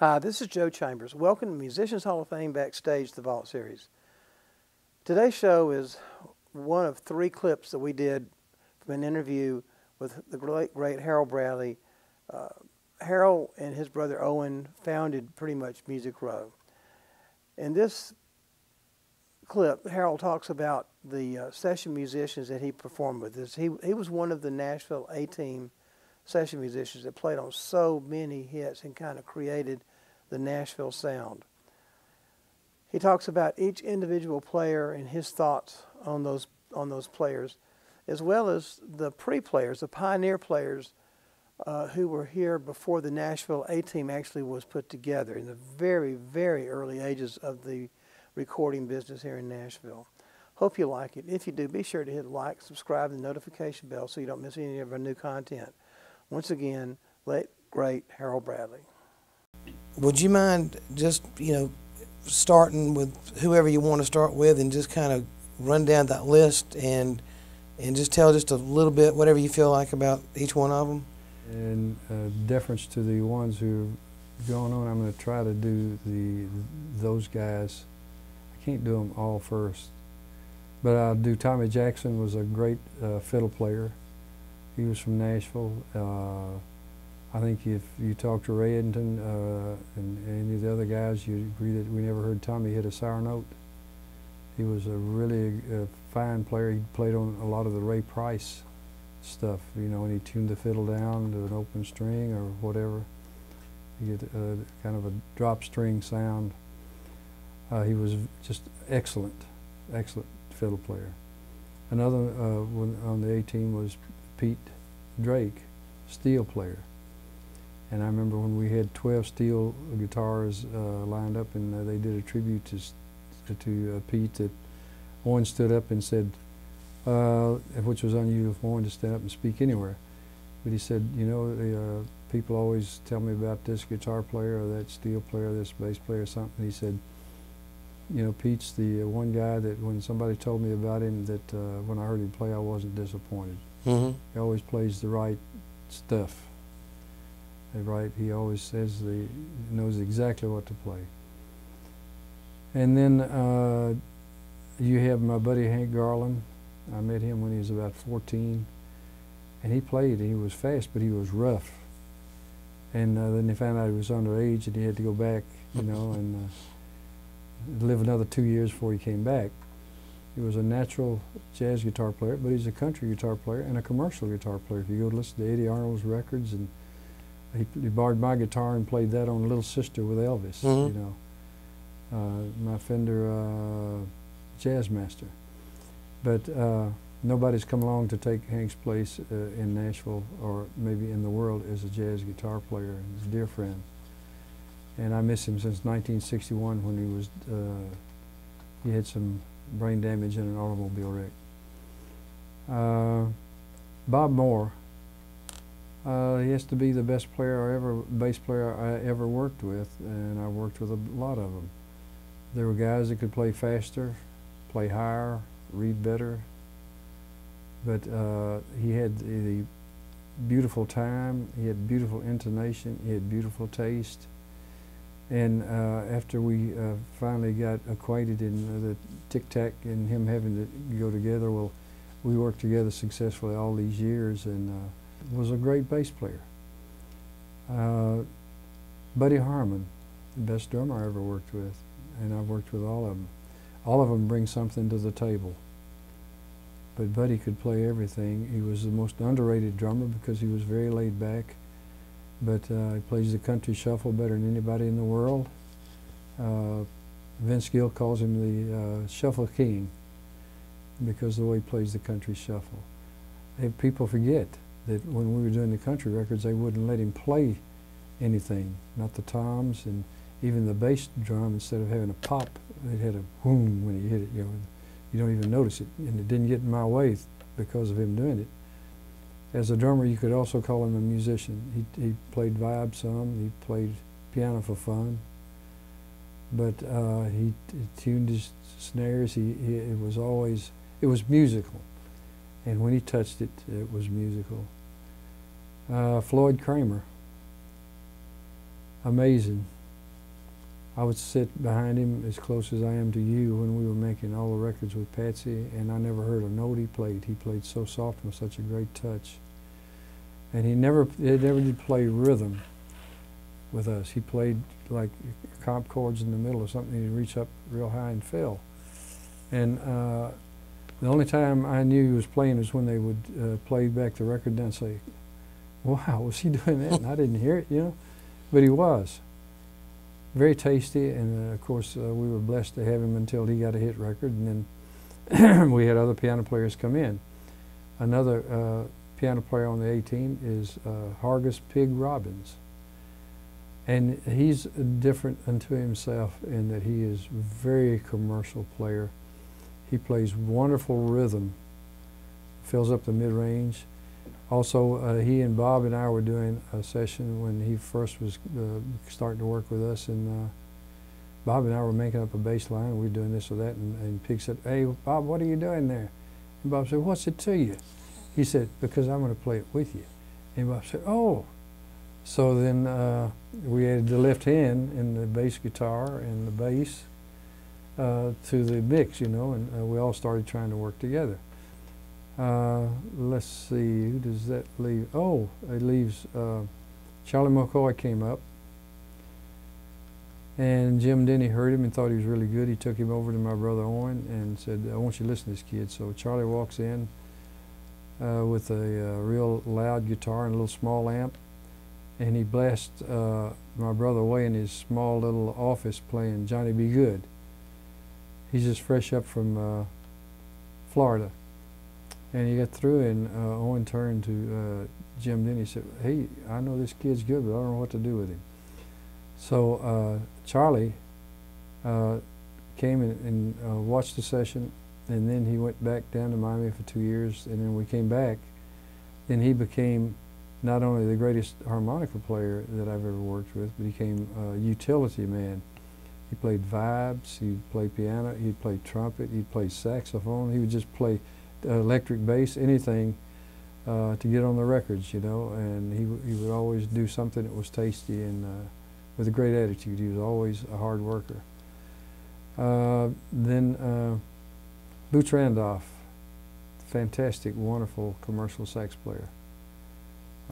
Hi, this is Joe Chambers. Welcome to Musicians Hall of Fame Backstage, the Vault Series. Today's show is one of three clips that we did from an interview with the great, great Harold Bradley. Uh, Harold and his brother Owen founded pretty much Music Row. In this clip, Harold talks about the uh, session musicians that he performed with. He he was one of the Nashville A Team session musicians that played on so many hits and kind of created the Nashville sound. He talks about each individual player and his thoughts on those on those players, as well as the pre-players, the pioneer players uh, who were here before the Nashville A Team actually was put together in the very, very early ages of the recording business here in Nashville. Hope you like it. If you do, be sure to hit like, subscribe, and the notification bell so you don't miss any of our new content. Once again, late, great Harold Bradley. Would you mind just, you know, starting with whoever you want to start with and just kind of run down that list and and just tell just a little bit whatever you feel like about each one of them? In uh, deference to the ones who've gone on, I'm going to try to do the those guys. I can't do them all first, but I'll do. Tommy Jackson was a great uh, fiddle player. He was from Nashville. Uh, I think if you talk to Ray uh, and any of the other guys, you'd agree that we never heard Tommy hit a sour note. He was a really uh, fine player. He played on a lot of the Ray Price stuff, you know, and he tuned the fiddle down to an open string or whatever. You get uh, kind of a drop string sound. Uh, he was just excellent, excellent fiddle player. Another uh, on the A team was Pete Drake, steel player. And I remember when we had 12 steel guitars uh, lined up and uh, they did a tribute to, to uh, Pete that Owen stood up and said, uh, which was unusual for Owen to stand up and speak anywhere. But he said, you know, the, uh, people always tell me about this guitar player or that steel player, this bass player or something. He said, you know, Pete's the uh, one guy that when somebody told me about him that when I heard him play, I wasn't disappointed. Mm -hmm. He always plays the right stuff right? He always says he knows exactly what to play. And then uh, you have my buddy Hank Garland. I met him when he was about 14. And he played, he was fast, but he was rough. And uh, then they found out he was underage and he had to go back, you know, and uh, live another two years before he came back. He was a natural jazz guitar player, but he's a country guitar player and a commercial guitar player. If you go to listen to Eddy Arnold's records and he, he, borrowed my guitar and played that on Little Sister with Elvis. Mm -hmm. You know, uh, my Fender uh, Jazzmaster. But uh, nobody's come along to take Hank's place uh, in Nashville or maybe in the world as a jazz guitar player. He's a dear friend, and I miss him since 1961 when he was uh, he had some brain damage in an automobile wreck. Uh, Bob Moore uh, he has to be the best player I ever, bass player I ever worked with, and I worked with a lot of them. There were guys that could play faster, play higher, read better, but uh, he had the beautiful time, he had beautiful intonation, he had beautiful taste. And uh, after we uh, finally got acquainted in the tic-tac and him having to go together, well, we worked together successfully all these years, and uh, was a great bass player. Uh, Buddy Harman, the best drummer I ever worked with, and I've worked with all of them. All of them bring something to the table. But Buddy could play everything. He was the most underrated drummer because he was very laid back. But uh, he plays the country shuffle better than anybody in the world. Uh, Vince Gill calls him the uh, shuffle king because of the way he plays the country shuffle. People forget that when we were doing the country records, they wouldn't let him play anything, not the toms, and even the bass drum, instead of having a pop, it had a boom when he hit it, you know, you don't even notice it, and it didn't get in my way because of him doing it. As a drummer, you could also call him a musician. He, he played vibe some, he played piano for fun, but uh, he, he, tuned his snares, he, he, it was always, it was musical. And when he touched it, it was musical. Uh, Floyd Cramer, amazing. I would sit behind him as close as I am to you when we were making all the records with Patsy, and I never heard a note he played. He played so soft with such a great touch. And he never, he never did play rhythm with us. He played like comp chords in the middle or something. He'd reach up real high and fell. And uh, the only time I knew he was playing was when they would uh, play back the record and say, "Wow, was he doing that?" and I didn't hear it, you know, but he was very tasty, and uh, of course uh, we were blessed to have him until he got a hit record, and then we had other piano players come in. Another uh, piano player on the A team is uh, Hargus Pig Robbins, and he's different unto himself in that he is very commercial player. He plays wonderful rhythm, fills up the mid range. Also, uh, he and Bob and I were doing a session when he first was uh, starting to work with us, and uh, Bob and I were making up a bass line. We were doing this or that, and, and Pig said, "Hey, Bob, what are you doing there?" And Bob said, "What's it to you?" He said, "Because I'm going to play it with you." And Bob said, "Oh." So then uh, we added the left hand in the bass guitar and the bass uh, to the mix, you know, and uh, we all started trying to work together. Uh, let's see, who does that leave? Oh, it leaves uh, Charlie McCoy came up, and Jim Denny heard him and thought he was really good. He took him over to my brother Owen and said, "I want you to listen to this kid." So Charlie walks in uh, with a uh, real loud guitar and a little small amp, and he blasts uh, my brother away in his small little office playing Johnny B. Goode. He's just fresh up from uh, Florida and he got through, and uh, Owen turned to uh, Jim. Denny and said, Hey, I know this kid's good, but I don't know what to do with him. So uh, Charlie uh, came and, and uh, watched the session, and then he went back down to Miami for two years, and then we came back. and he became not only the greatest harmonica player that I've ever worked with, but he became a utility man. He played vibes, he'd play piano, he'd play trumpet, he'd play saxophone, he would just play electric bass, anything uh, to get on the records, you know. And he, he would always do something that was tasty and uh, with a great attitude. He was always a hard worker. Uh, then uh, Boots Randolph, fantastic, wonderful commercial sax player.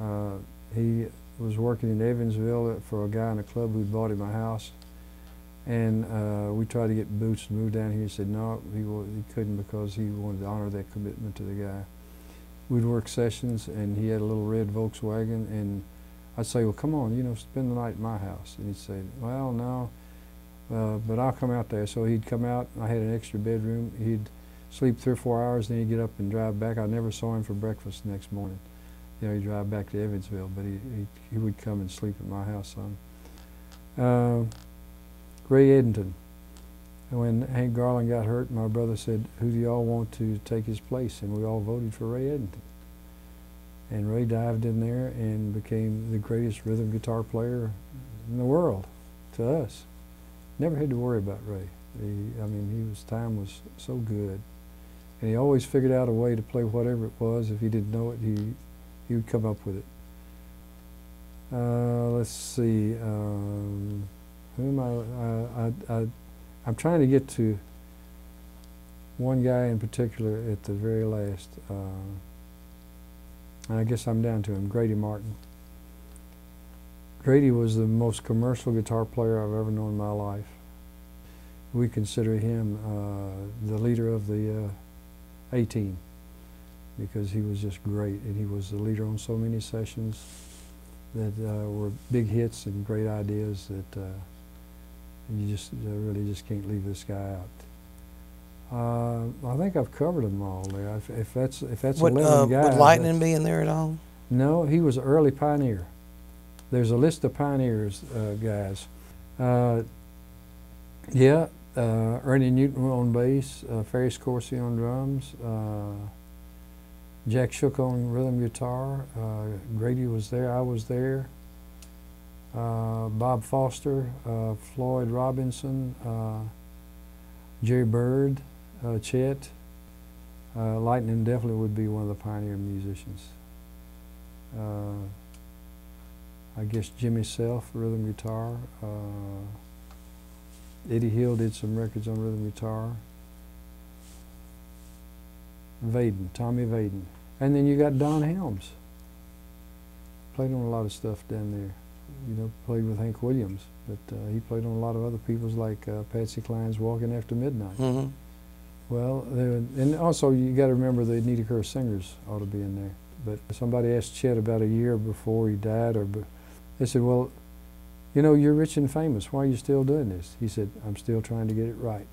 Uh, he was working in Evansville for a guy in a club who bought him a house and uh, we tried to get Boots to move down here. He said no, he, he couldn't because he wanted to honor that commitment to the guy. We'd work sessions, and he had a little red Volkswagen, and I'd say, well, come on, you know, spend the night at my house. And he'd say, well, no, uh, but I'll come out there. So he'd come out. I had an extra bedroom. He'd sleep three or four hours, then he'd get up and drive back. I never saw him for breakfast the next morning. You know, he'd drive back to Evansville, but he, he, he would come and sleep at my house son. Uh, Ray Edenton. And when Hank Garland got hurt, my brother said, who do y'all want to take his place? And we all voted for Ray Edenton. And Ray dived in there and became the greatest rhythm guitar player in the world to us. Never had to worry about Ray. He, I mean, he was, time was so good. And he always figured out a way to play whatever it was. If he didn't know it, he, he would come up with it. Uh, let's see. Um, whom I, I, I, I'm trying to get to one guy in particular at the very last. Uh, and I guess I'm down to him, Grady Martin. Grady was the most commercial guitar player I've ever known in my life. We consider him uh, the leader of the uh, A team because he was just great and he was the leader on so many sessions that uh, were big hits and great ideas that uh, you just uh, really just can't leave this guy out. Uh, I think I've covered them all there. If, if that's if that's Would, eleven uh, guys, would Lightning be in there at all? no, he was an early pioneer. There's a list of pioneers, uh, guys. Uh, yeah, uh, Ernie Newton on bass, uh, Farris Coursey on drums, uh, Jack Shook on rhythm guitar. Uh, Grady was there. I was there. Uh, Bob Foster, uh, Floyd Robinson, uh, Jerry Byrd, uh, Chet. Lightning definitely would be one of the pioneer musicians. I guess Jimmy Self, rhythm guitar. Eddie Hill did some records on rhythm guitar. Vaden, Tommy Vaden. And then you got Don Helms. Played on a lot of stuff down there. You know, played with Hank Williams, but uh, he played on a lot of other people's like uh, Patsy Cline's Walking After Midnight. Mm-hmm. Well, there- and also you got to remember the Anita Kerr singers ought to be in there. But somebody asked Chet about a year before he died, or they said, "Well, you know, you're rich and famous. Why are you still doing this?" He said, "I'm still trying to get it right."